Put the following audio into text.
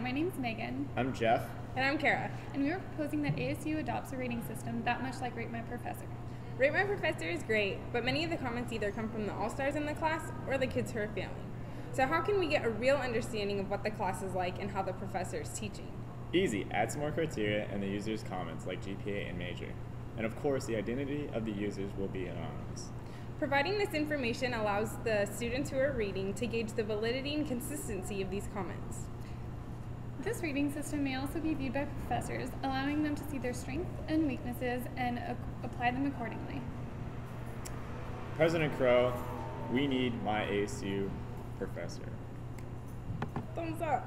my name is Megan, I'm Jeff. And I'm Kara. and we are proposing that ASU adopts a rating system that much like Rate My Professor. Rate My Professor is great, but many of the comments either come from the all stars in the class or the kids who are failing. So, how can we get a real understanding of what the class is like and how the professor is teaching? Easy, add some more criteria and the user's comments like GPA and major. And of course, the identity of the users will be anonymous. Providing this information allows the students who are reading to gauge the validity and consistency of these comments. This rating system may also be viewed by professors, allowing them to see their strengths and weaknesses and ac- apply them accordingly. President Crow, we need my ASU professor. Thumbs up.